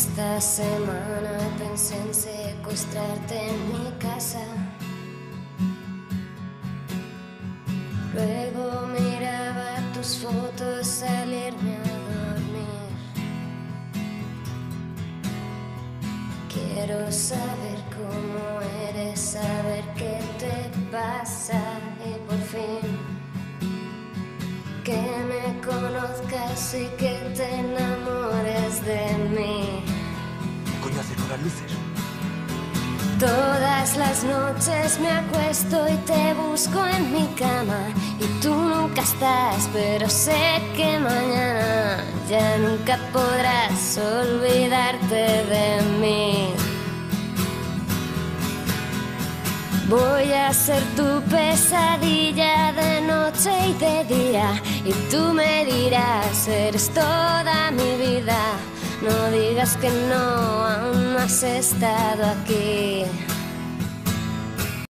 Esta semana pensé en secuestrarte en mi casa. Luego miraba tus fotos salirme a dormir. Quiero saber cómo eres, saber qué te pasa y por fin que me conozcas y que te enamores las luces? Todas las noches me acuesto y te busco en mi cama y tú nunca estás, pero sé que mañana ya nunca podrás olvidarte de mí. Voy a ser tu pesadilla de noche y de día y tú me dirás, eres toda mi vida. No digas que no, has estado aquí.